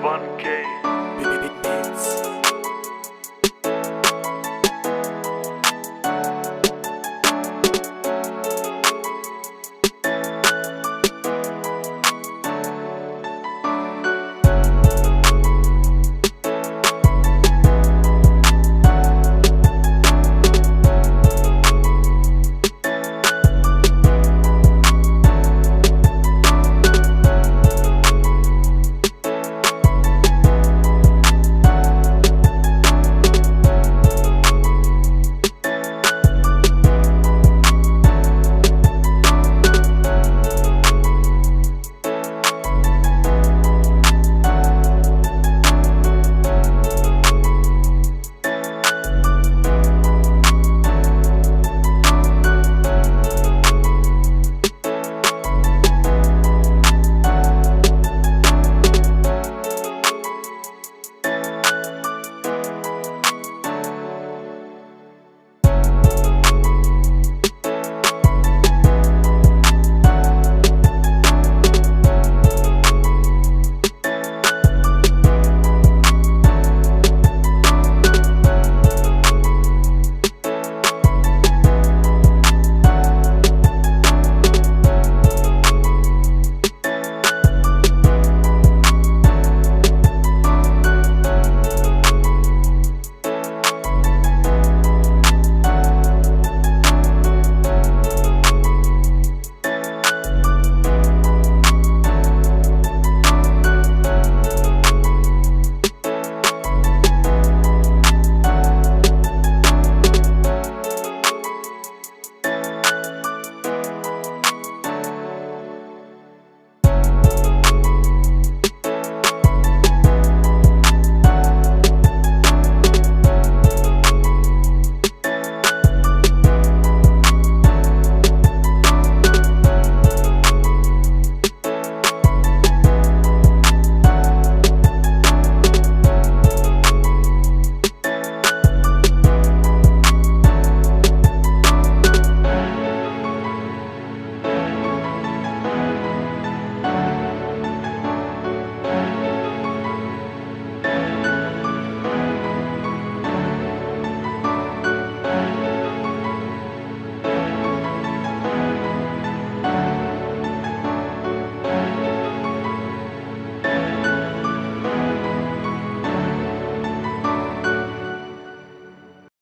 1K.